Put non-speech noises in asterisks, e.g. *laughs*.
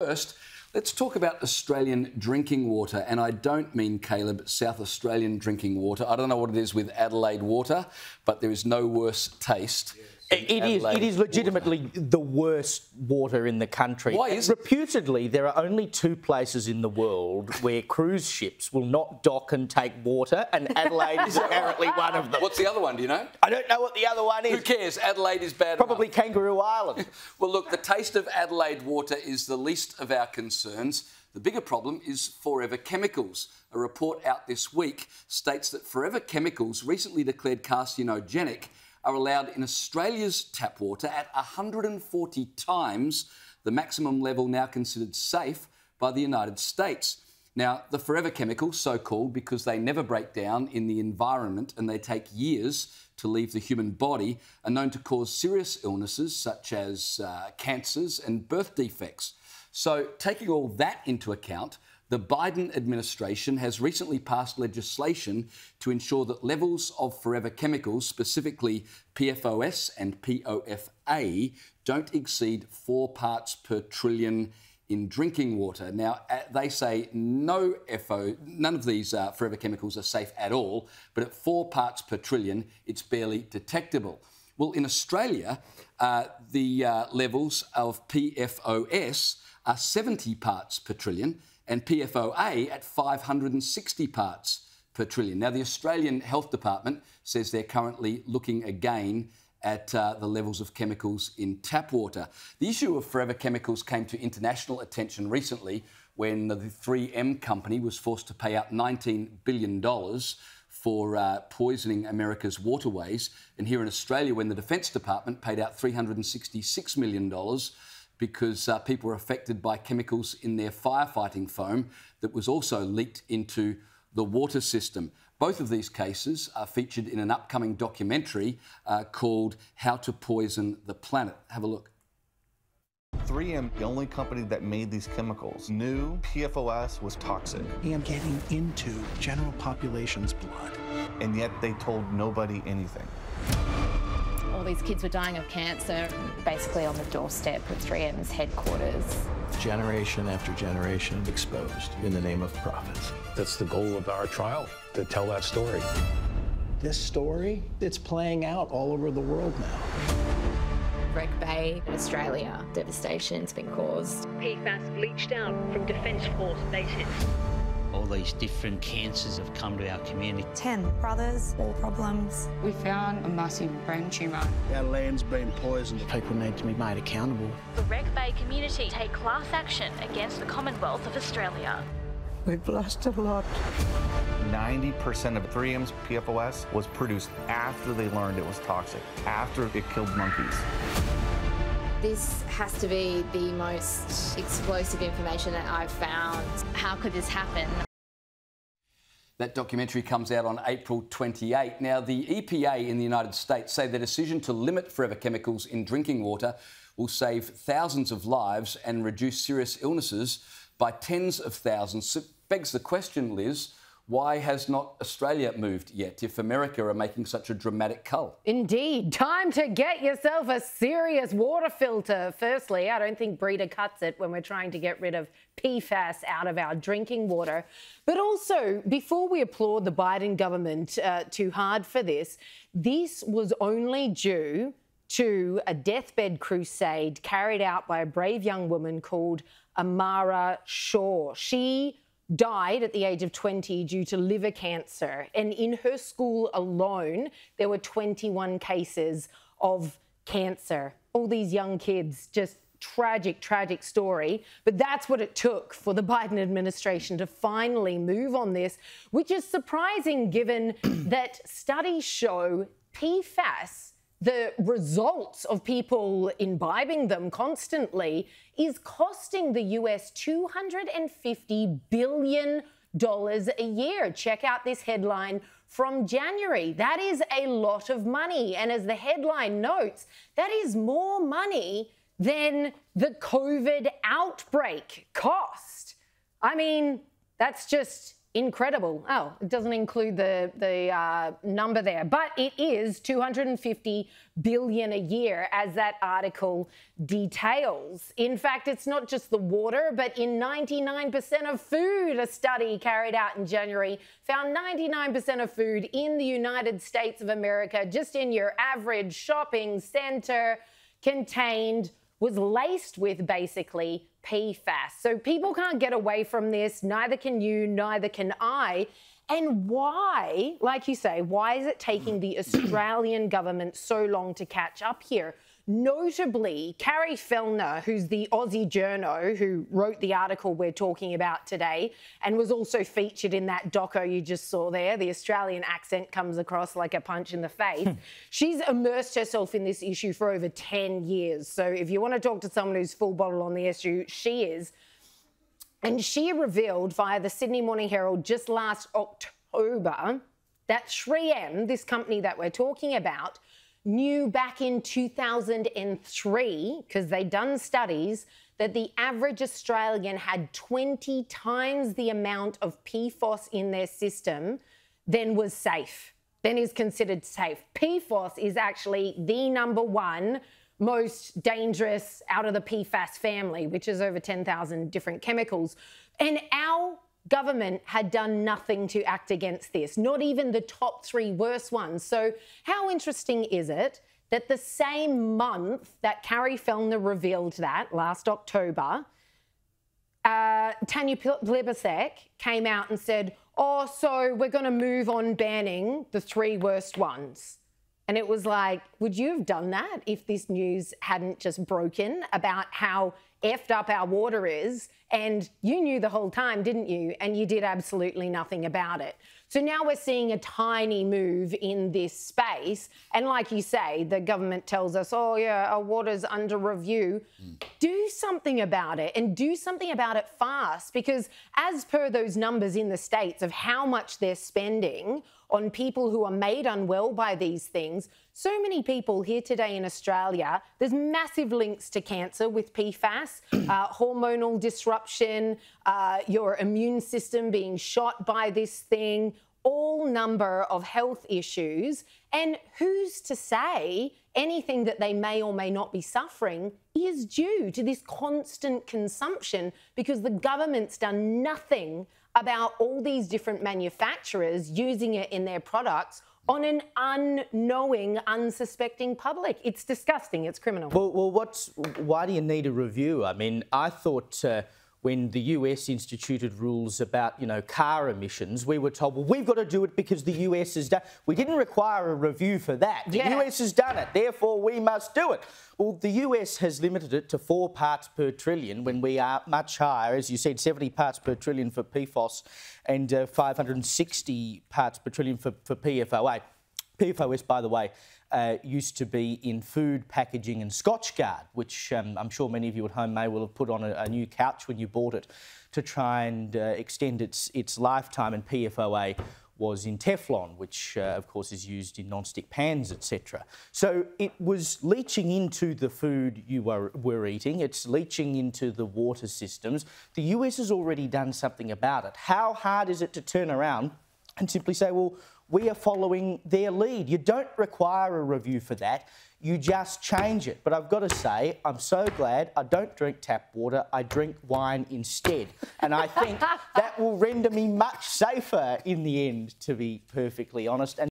First, let's talk about Australian drinking water. And I don't mean, Caleb, South Australian drinking water. I don't know what it is with Adelaide water, but there is no worse taste. It is, it is legitimately water. the worst water in the country. Why is Reputedly, there are only two places in the world where cruise ships will not dock and take water, and Adelaide is *laughs* apparently one of them. What's the other one, do you know? I don't know what the other one is. Who cares? Adelaide is bad Probably enough. Kangaroo Island. *laughs* well, look, the taste of Adelaide water is the least of our concerns. The bigger problem is Forever Chemicals. A report out this week states that Forever Chemicals recently declared carcinogenic are allowed in Australia's tap water at 140 times the maximum level now considered safe by the United States. Now, the forever chemicals, so called because they never break down in the environment and they take years to leave the human body, are known to cause serious illnesses such as uh, cancers and birth defects. So, taking all that into account, the Biden administration has recently passed legislation to ensure that levels of forever chemicals, specifically PFOS and POFA, don't exceed four parts per trillion in drinking water. Now, uh, they say no FO, none of these uh, forever chemicals are safe at all, but at four parts per trillion, it's barely detectable. Well, in Australia, uh, the uh, levels of PFOS are 70 parts per trillion and PFOA at 560 parts per trillion. Now, the Australian Health Department says they're currently looking again at uh, the levels of chemicals in tap water. The issue of forever chemicals came to international attention recently when the 3M company was forced to pay out $19 billion for uh, poisoning America's waterways. And here in Australia, when the Defence Department paid out $366 million because uh, people were affected by chemicals in their firefighting foam that was also leaked into the water system. Both of these cases are featured in an upcoming documentary uh, called How to Poison the Planet. Have a look. 3M, the only company that made these chemicals, knew PFOS was toxic. I am getting into general population's blood. And yet they told nobody anything all these kids were dying of cancer. Basically on the doorstep of 3M's headquarters. Generation after generation exposed in the name of profits. That's the goal of our trial, to tell that story. This story, it's playing out all over the world now. Wreck Bay, in Australia, devastation's been caused. PFAS leached out from Defence Force bases all these different cancers have come to our community. 10 brothers, all problems. We found a massive brain tumour. Our land's been poisoned. People need to be made accountable. The Wreck Bay community take class action against the Commonwealth of Australia. We've lost a lot. 90% of 3M's PFOS was produced after they learned it was toxic, after it killed monkeys. This has to be the most explosive information that I've found. How could this happen? That documentary comes out on April 28. Now, the EPA in the United States say the decision to limit forever chemicals in drinking water will save thousands of lives and reduce serious illnesses by tens of thousands. So it begs the question, Liz, why has not Australia moved yet if America are making such a dramatic cull? Indeed. Time to get yourself a serious water filter. Firstly, I don't think Brita cuts it when we're trying to get rid of PFAS out of our drinking water. But also, before we applaud the Biden government uh, too hard for this, this was only due to a deathbed crusade carried out by a brave young woman called Amara Shaw. She died at the age of 20 due to liver cancer. And in her school alone, there were 21 cases of cancer. All these young kids, just tragic, tragic story. But that's what it took for the *laughs* Biden administration to finally move on this, which is surprising given *clears throat* that studies show PFAS the results of people imbibing them constantly is costing the US $250 billion a year. Check out this headline from January. That is a lot of money. And as the headline notes, that is more money than the COVID outbreak cost. I mean, that's just incredible. Oh, it doesn't include the the uh, number there, but it is 250 billion a year, as that article details. In fact, it's not just the water, but in 99% of food, a study carried out in January found 99% of food in the United States of America, just in your average shopping center, contained was laced with basically PFAS. So people can't get away from this, neither can you, neither can I. And why, like you say, why is it taking the *clears throat* Australian government so long to catch up here? Notably, Carrie Fellner, who's the Aussie journo who wrote the article we're talking about today and was also featured in that doco you just saw there, the Australian accent comes across like a punch in the face. Hmm. She's immersed herself in this issue for over 10 years. So if you want to talk to someone who's full bottle on the issue, she is. And she revealed via the Sydney Morning Herald just last October that 3M, this company that we're talking about, knew back in 2003, because they'd done studies, that the average Australian had 20 times the amount of PFOS in their system than was safe, than is considered safe. PFOS is actually the number one most dangerous out of the PFAS family, which is over 10,000 different chemicals. And our government had done nothing to act against this, not even the top three worst ones. So, how interesting is it that the same month that Carrie Fellner revealed that, last October, uh, Tanya Plibersek came out and said, Oh, so we're going to move on banning the three worst ones. And it was like, would you have done that if this news hadn't just broken about how effed up our water is? And you knew the whole time, didn't you? And you did absolutely nothing about it. So now we're seeing a tiny move in this space. And like you say, the government tells us, oh, yeah, our water's under review. Mm. Do something about it and do something about it fast because, as per those numbers in the States of how much they're spending on people who are made unwell by these things. So many people here today in Australia, there's massive links to cancer with PFAS, uh, hormonal disruption, uh, your immune system being shot by this thing, all number of health issues. And who's to say anything that they may or may not be suffering is due to this constant consumption because the government's done nothing about all these different manufacturers using it in their products on an unknowing, unsuspecting public. It's disgusting. It's criminal. Well, well what's why do you need a review? I mean, I thought. Uh, when the US instituted rules about, you know, car emissions, we were told, well, we've got to do it because the US has done. We didn't require a review for that. The yeah. US has done it, therefore we must do it. Well, the US has limited it to four parts per trillion when we are much higher, as you said, 70 parts per trillion for PFOS and uh, 560 parts per trillion for, for PFOA. PFOS, by the way, uh, used to be in food packaging and Scotchgard, which um, I'm sure many of you at home may well have put on a, a new couch when you bought it to try and uh, extend its, its lifetime. And PFOA was in Teflon, which uh, of course is used in non-stick pans, etc. So it was leaching into the food you were, were eating, it's leaching into the water systems. The US has already done something about it. How hard is it to turn around and simply say, well, we are following their lead. You don't require a review for that. You just change it. But I've got to say, I'm so glad I don't drink tap water. I drink wine instead. And I think that will render me much safer in the end, to be perfectly honest. And